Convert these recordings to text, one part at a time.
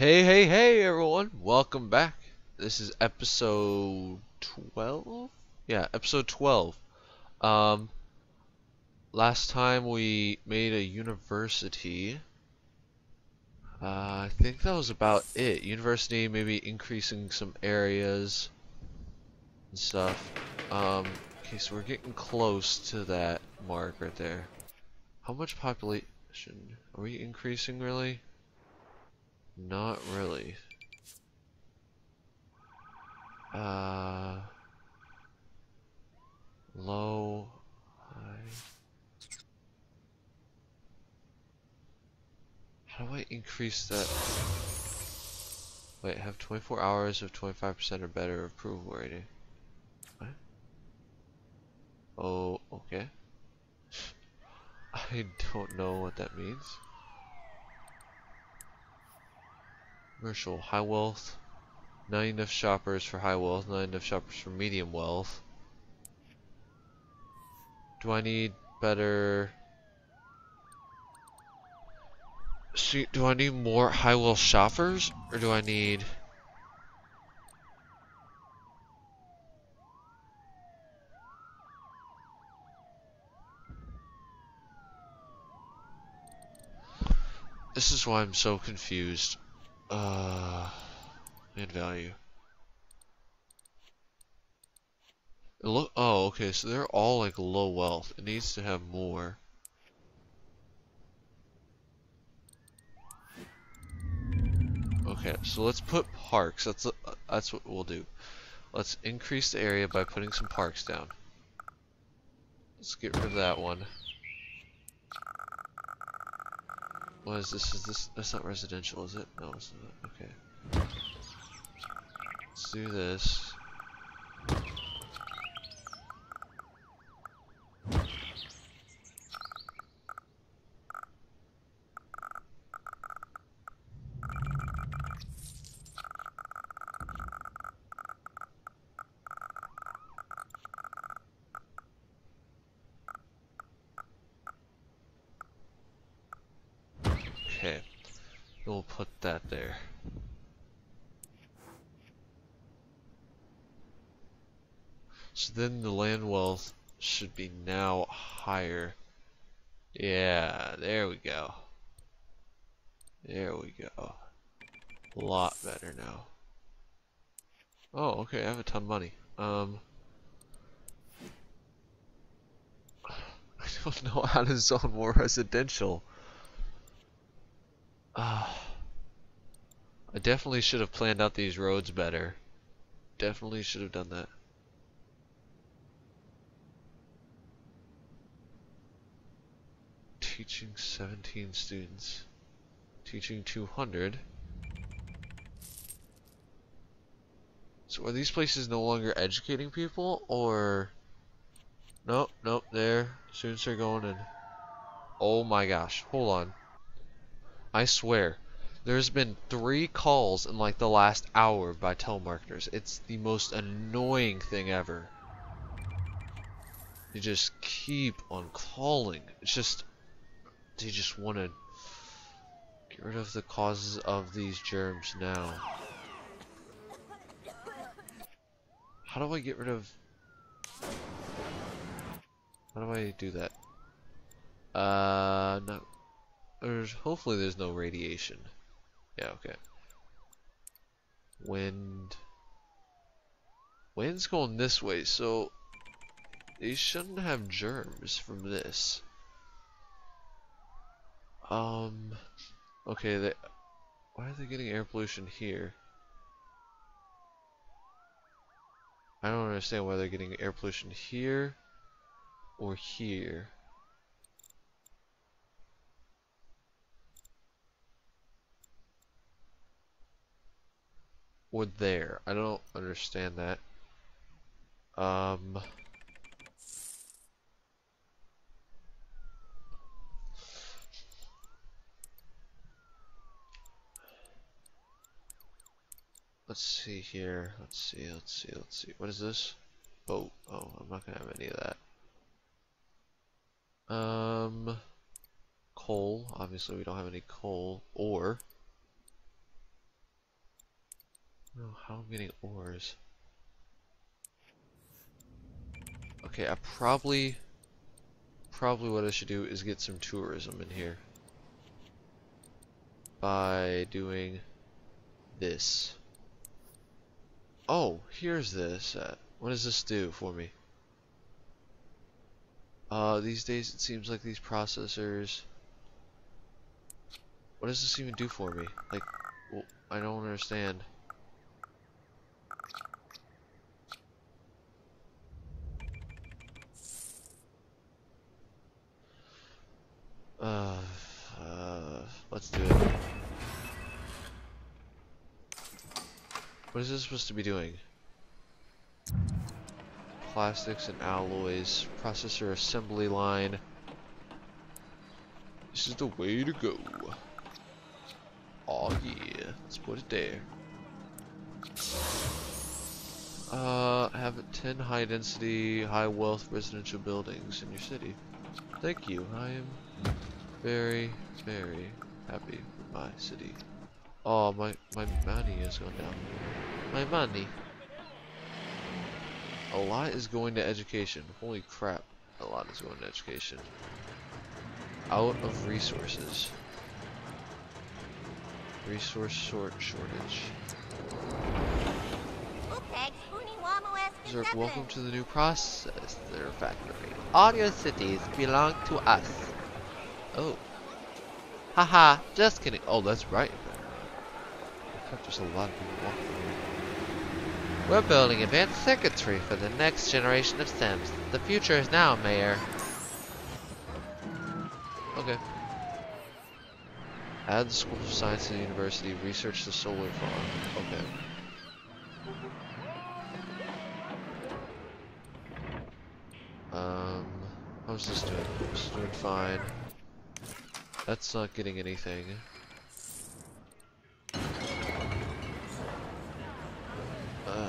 Hey, hey, hey, everyone! Welcome back. This is episode 12? Yeah, episode 12. Um, last time we made a university. Uh, I think that was about it. University, maybe increasing some areas and stuff. Um, okay, so we're getting close to that mark right there. How much population? Are we increasing really? Not really. Uh, low, high. How do I increase that? Wait, have 24 hours of 25% or better approval rating. What? Oh, okay. I don't know what that means. Commercial, high wealth. Not enough shoppers for high wealth, not enough shoppers for medium wealth. Do I need better... Do I need more high wealth shoppers? Or do I need... This is why I'm so confused. Uh, and value. Look. Oh, okay. So they're all like low wealth. It needs to have more. Okay, so let's put parks. That's uh, that's what we'll do. Let's increase the area by putting some parks down. Let's get rid of that one. What is this? Is this? That's not residential, is it? No, it's not. Okay. Let's do this. Okay. We'll put that there. So then the land wealth should be now higher. Yeah, there we go. There we go. A lot better now. Oh, okay, I have a ton of money. Um, I don't know how to zone more residential. Uh, I definitely should have planned out these roads better. Definitely should have done that. Teaching 17 students. Teaching 200. So are these places no longer educating people or Nope, nope, there. Students are going in. Oh my gosh, hold on. I swear, there's been three calls in like the last hour by telemarketers. It's the most annoying thing ever. They just keep on calling. It's just, they just want to get rid of the causes of these germs now. How do I get rid of... How do I do that? Uh, no. There's hopefully there's no radiation. Yeah, okay. Wind. Wind's going this way, so they shouldn't have germs from this. Um. Okay, they. Why are they getting air pollution here? I don't understand why they're getting air pollution here or here. Or there. I don't understand that. Um... Let's see here. Let's see, let's see, let's see. What is this? Boat. Oh, I'm not gonna have any of that. Um, coal. Obviously, we don't have any coal. Or don't know how I'm getting ores. Okay, I probably, probably what I should do is get some tourism in here. By doing this. Oh, here's this. Uh, what does this do for me? Uh, these days it seems like these processors... What does this even do for me? Like, well, I don't understand. Uh, uh, let's do it. What is this supposed to be doing? Plastics and alloys, processor assembly line. This is the way to go. Oh yeah, let's put it there. Uh, have 10 high density, high wealth residential buildings in your city. Thank you, I am very, very happy with my city. Oh, my, my money is going down. My money. A lot is going to education. Holy crap. A lot is going to education. Out of resources. Resource short shortage. Zerk, welcome to the new processor factory. All your cities belong to us. Oh. Haha, just kidding. Oh, that's right. There's a lot of people walking here. We're building advanced circuitry for the next generation of Sims. The future is now, Mayor. Okay. Add the School of Science the university. Research the solar farm. Okay. Um, how's this doing? Is doing fine. That's not getting anything. Uh,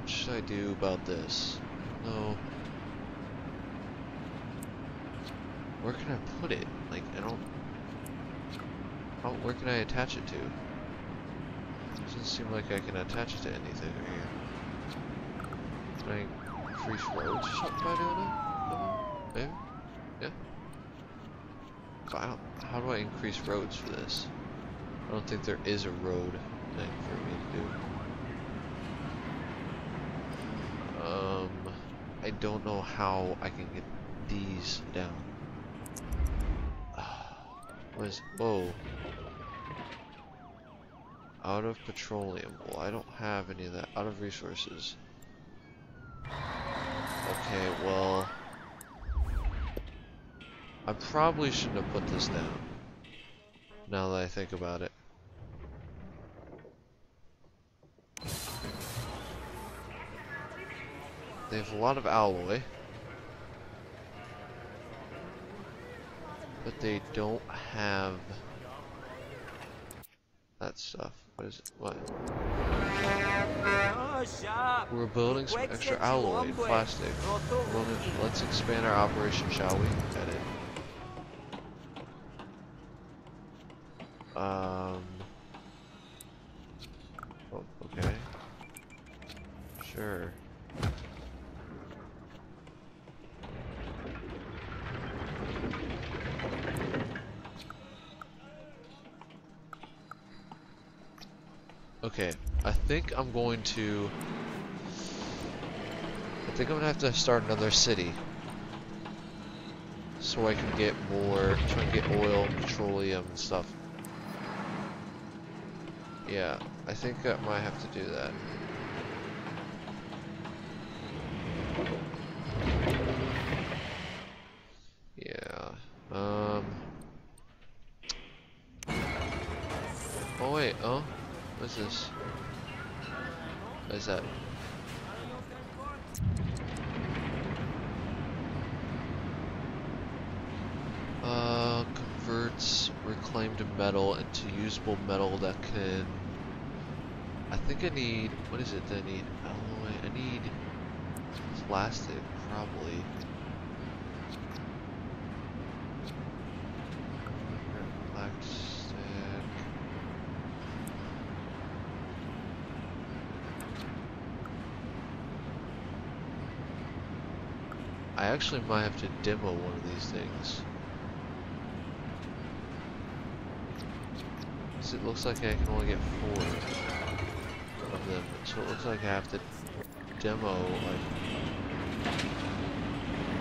what should I do about this? No. Where can I put it? Like, I don't... How, where can I attach it to? Doesn't seem like I can attach it to anything here. Can I increase roads or by doing it? Maybe? Yeah? But how do I increase roads for this? I don't think there is a road thing for me to do. Um, I don't know how I can get these down. What is, whoa. Out of petroleum. Well, I don't have any of that. Out of resources. Okay, well... I probably shouldn't have put this down. Now that I think about it. They have a lot of alloy. But they don't have that stuff. What is it? What? We're building some extra alloy and plastic. Let's expand our operation, shall we? Edit. Um. Oh, okay. Sure. Okay, I think I'm going to... I think I'm gonna have to start another city. So I can get more, try and get oil, petroleum, and stuff. Yeah, I think I might have to do that. metal into usable metal that can... I think I need... What is it that I need? Alloy. I need plastic, probably. I actually might have to demo one of these things. So it looks like I can only get four of them. So it looks like I have to demo like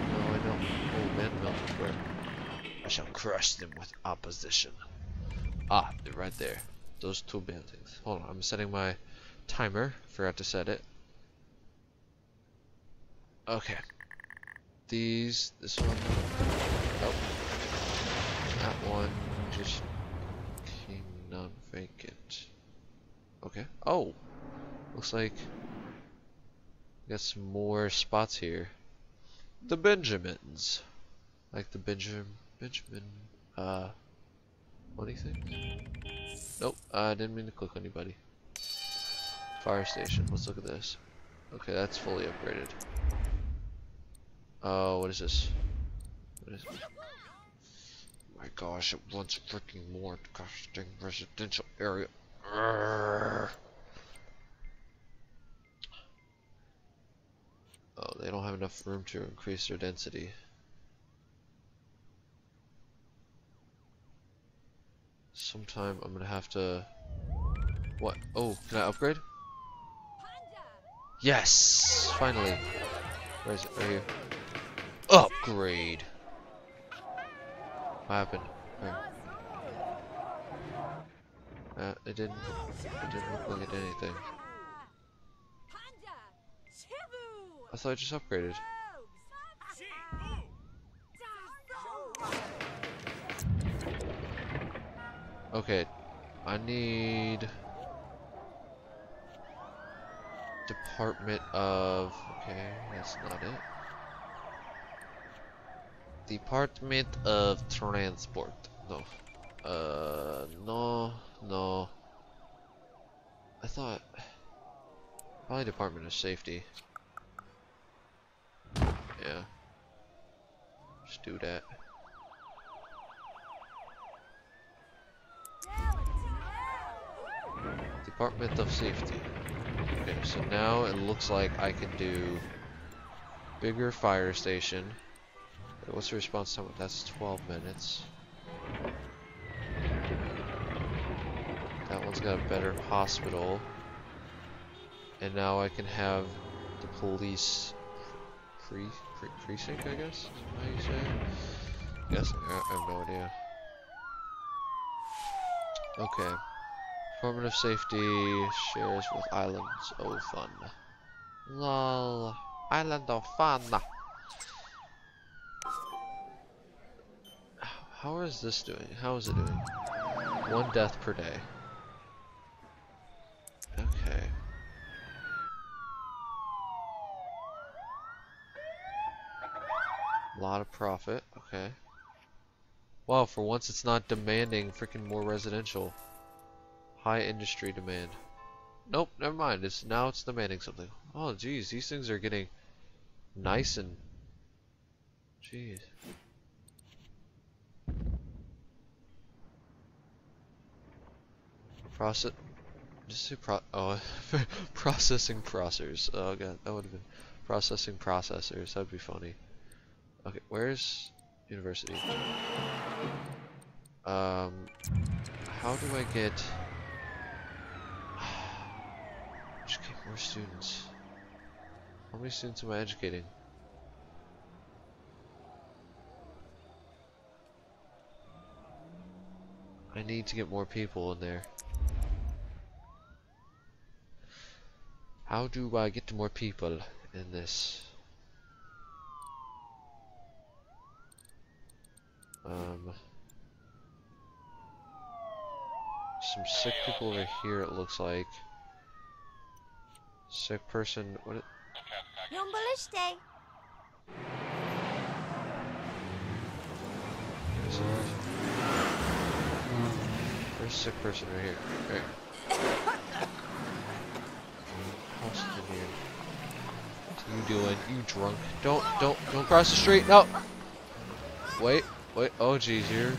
No I don't oh man where I shall crush them with opposition. Ah, they're right there. Those two buildings. Hold on, I'm setting my timer. Forgot to set it. Okay. These, this one, oh, that one just Okay. Oh, looks like got some more spots here. The Benjamins, like the Benjamin Benjamin uh thing. Nope, I didn't mean to click anybody. Fire station. Let's look at this. Okay, that's fully upgraded. Oh, uh, what is this? What is My gosh, it wants freaking more costing residential area. Oh, they don't have enough room to increase their density. Sometime I'm gonna have to... What? Oh, can I upgrade? Yes! Finally. Where is it? Right here. Upgrade! What happened? Where? Uh, it didn't, it didn't look like it did anything. I thought I just upgraded. Okay, I need Department of okay, that's not it. Department of Transport. No. Uh no no. I thought probably Department of Safety. Yeah. Just do that. Department of Safety. Okay, so now it looks like I can do bigger fire station. What's the response time? That's 12 minutes. That one's got a better hospital. And now I can have the police pre, pre precinct, I guess? how you say it? Yes, I have no idea. Okay. Department of Safety shares with Islands of Fun. Lol. Island of Fun. How is this doing? How is it doing? One death per day. Okay. A lot of profit. Okay. Wow, for once it's not demanding freaking more residential. High industry demand. Nope, never mind. It's now it's demanding something. Oh geez, these things are getting nice and jeez. Process just say pro oh processing processors. Oh god, that would have been processing processors. That'd be funny. Okay, where's university? Um how do I get Educate more students. How many students am I educating? I need to get more people in there. How do I get more people in this? Um, some sick people over here it looks like. Sick person. What? It, Yung. There's a sick person right here. Right. How's here? What are you doing? You drunk? Don't, don't, don't cross the street. No. Wait, wait. Oh, geez, you're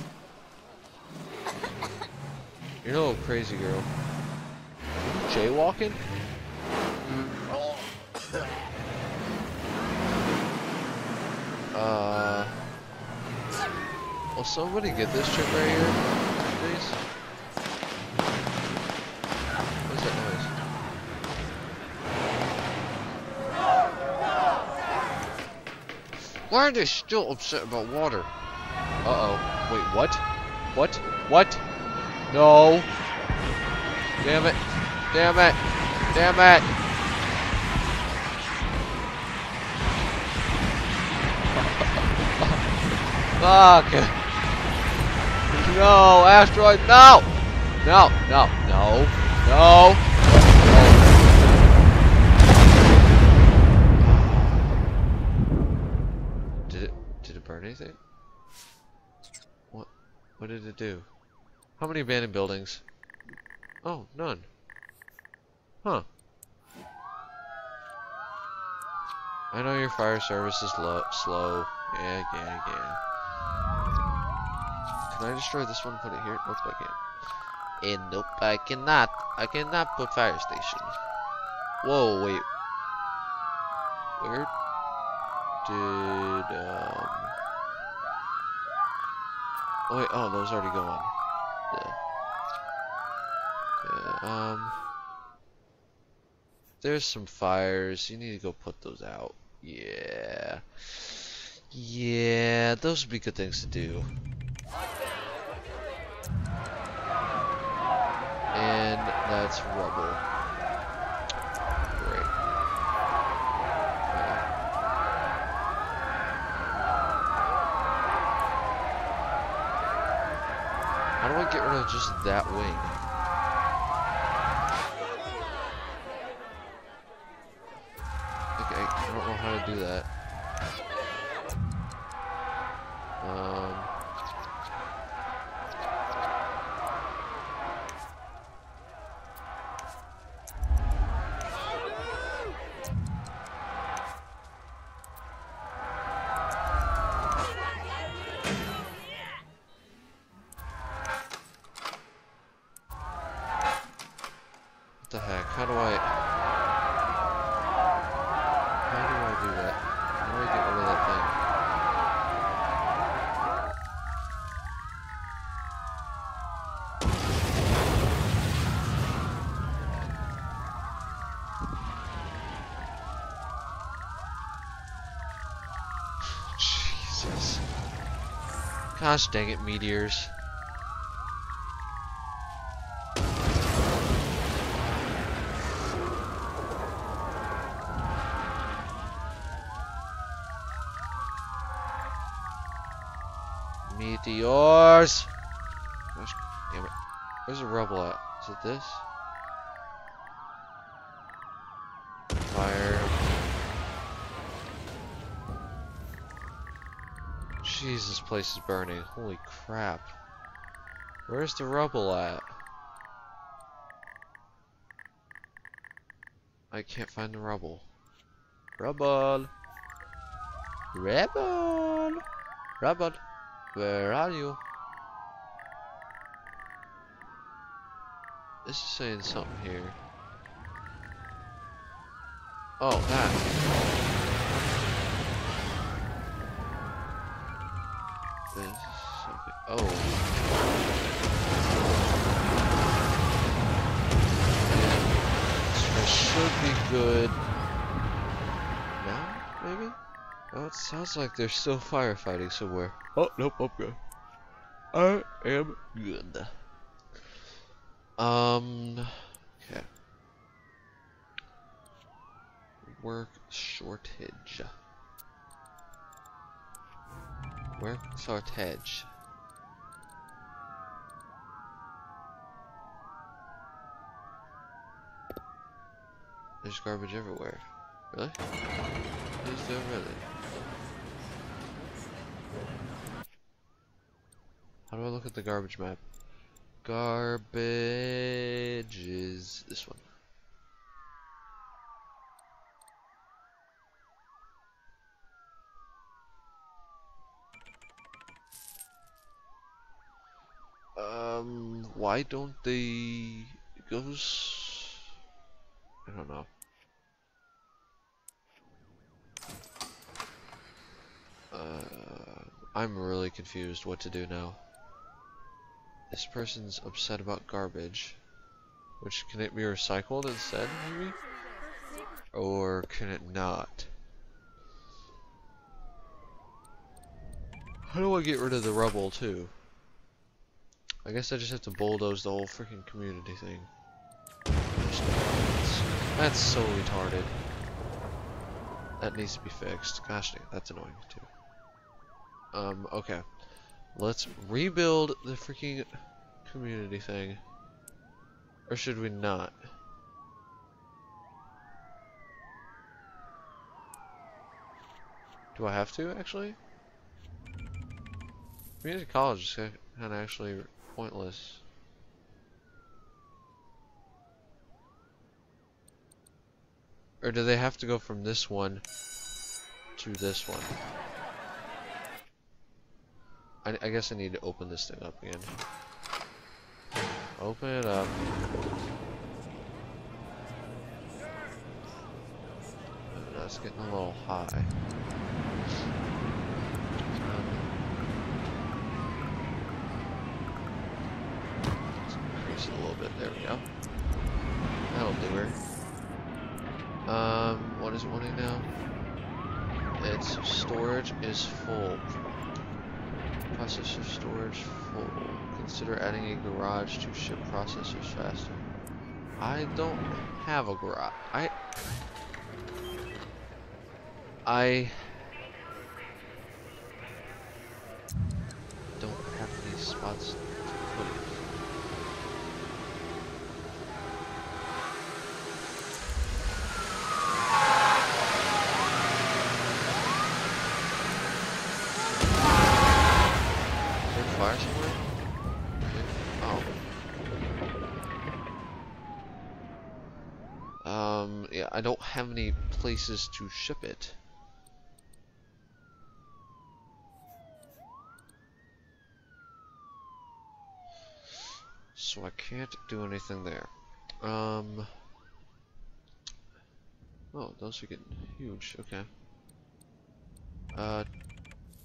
you're a little crazy, girl. Jaywalking? Uh Will somebody get this chick right here, please? What's that noise? Why are they still upset about water? Uh-oh. Wait, what? What? What? No. Damn it. Damn it. Damn it. Fuck. No, asteroid, no! No, no, no, no. Did it, did it burn anything? What, what did it do? How many abandoned buildings? Oh, none. Huh. I know your fire service is low, slow. Yeah, yeah, yeah. Can I destroy this one and put it here? Nope, I can't. And nope, I cannot. I cannot put fire station. Whoa, wait. Where did, um... Oh, wait, oh, those already go on. Yeah. Yeah, um... There's some fires. You need to go put those out. Yeah. Yeah, those would be good things to do. And that's rubble. Great. Okay. How do I get rid of just that wing? Okay, I don't know how to do that. Gosh dang it, meteors. Meteors! Gosh, damn it. Where's the rubble at? Is it this? Fire. This place is burning. Holy crap. Where's the rubble at? I can't find the rubble. Rubble! Rubble! Rubble! Where are you? This is saying something here. Oh, that. This is something. Oh. This should be good. Now, maybe? Oh, it sounds like they're still firefighting somewhere. Oh, nope, I'm good. I am good. Um, okay. Work shortage. Work shortage. There's garbage everywhere. Really? Is there really? How do I look at the garbage map? Garbage is this one. Um, why don't they goes? I don't know. Uh, I'm really confused what to do now. This person's upset about garbage. Which, can it be recycled instead, maybe? Or can it not? How do I get rid of the rubble, too? I guess I just have to bulldoze the whole freaking community thing. That's so retarded. That needs to be fixed. Gosh dang, that's annoying too. Um, okay. Let's rebuild the freaking community thing. Or should we not? Do I have to, actually? Community college is kind of actually pointless. Or do they have to go from this one to this one? I, I guess I need to open this thing up again. Open it up. That's getting a little high. increase it a little bit. There we go. That'll do her. Um, what is wanting now? Its storage is full. Processor storage full. Consider adding a garage to ship processors faster. I don't have a garage. I I don't have any spots to put it. Is there fire somewhere? Oh. Um, yeah, I don't have any places to ship it. So I can't do anything there. Um. Oh, those are getting huge. Okay. Uh,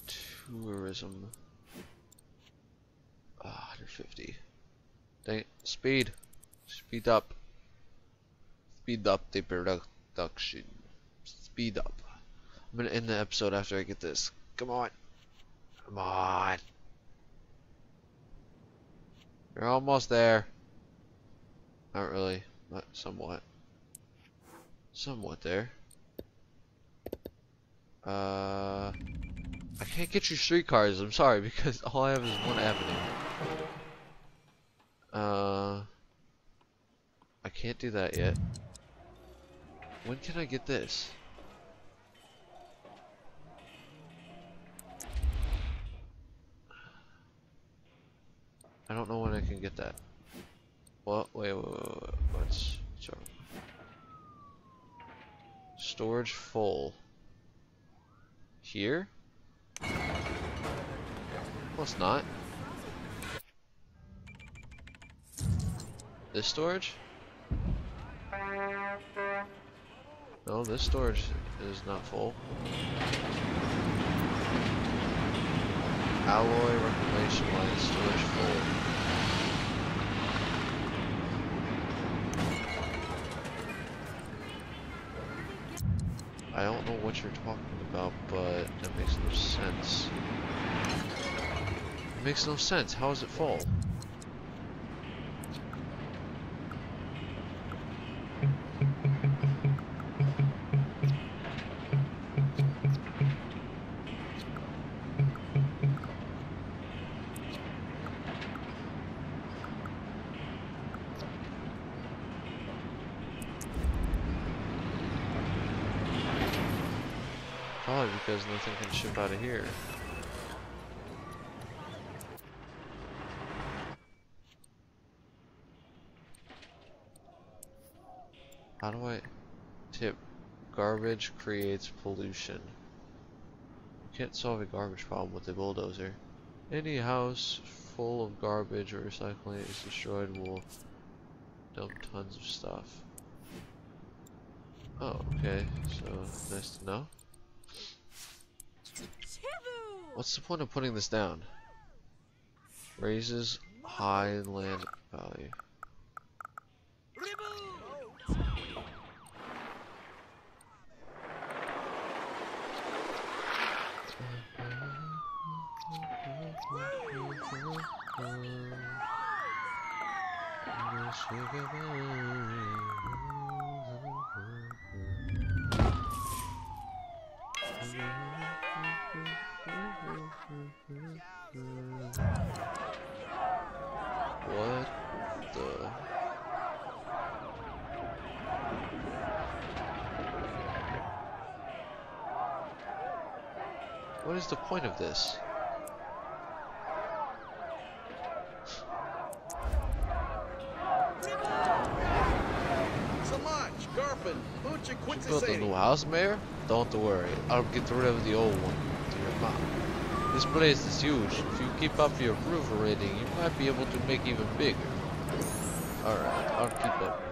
tourism. Uh, 150. Dang it. Speed. Speed up. Speed up the production. Speed up. I'm gonna end the episode after I get this. Come on. Come on. You're almost there. Not really, but somewhat. Somewhat there. Uh, I can't get you streetcars. I'm sorry because all I have is one avenue. Uh, I can't do that yet. When can I get this? I don't know when I can get that. What? Wait, wait, wait, wait. What's sorry. Storage full. Here? Well, it's not. This storage? No, this storage is not full. Alloy reclamation line storage full. I don't know what you're talking about, but that makes no sense. It makes no sense. How is it full? Here. How do I tip garbage creates pollution? You can't solve a garbage problem with a bulldozer. Any house full of garbage or recycling is destroyed will dump tons of stuff. Oh, okay, so nice to know. What's the point of putting this down? Raises high land value. Is the point of this? So much, Garpin. Who'd you built a new house, Mayor? Don't worry, I'll get rid of the old one to your mom. This place is huge. If you keep up your approval rating, you might be able to make even bigger. Alright, I'll keep up.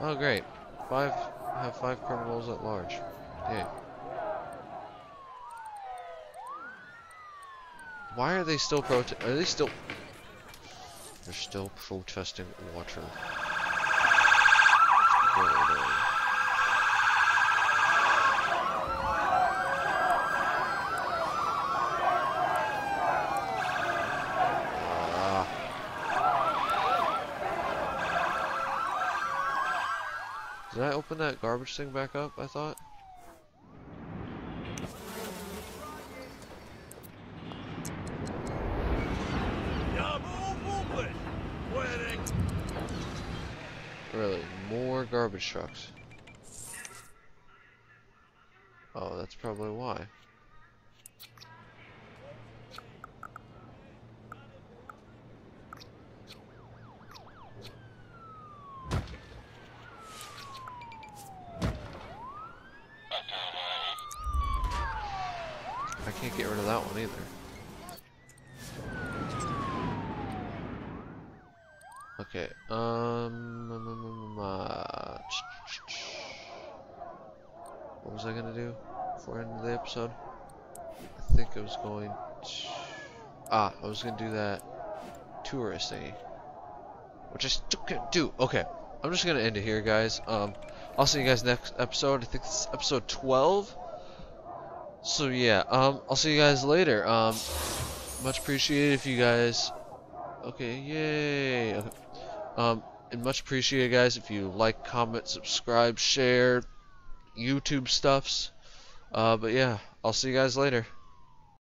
Oh great. Five have five criminals at large. Yay. Why are they still protest are they still They're still protesting water. Ah. Did I open that garbage thing back up, I thought? Really, Oh, that's probably why. I can't get rid of that one either. Okay, um, um, um, um, uh, what was I gonna do end of the episode? I think I was going to, ah, I was gonna do that tourist thingy, which I still can't do. Okay, I'm just gonna end it here, guys. Um, I'll see you guys next episode. I think it's episode 12. So yeah, um, I'll see you guys later. Um, much appreciated if you guys. Okay, yay. Okay. Um, and much appreciated, guys, if you like, comment, subscribe, share, YouTube stuffs. Uh, but yeah, I'll see you guys later.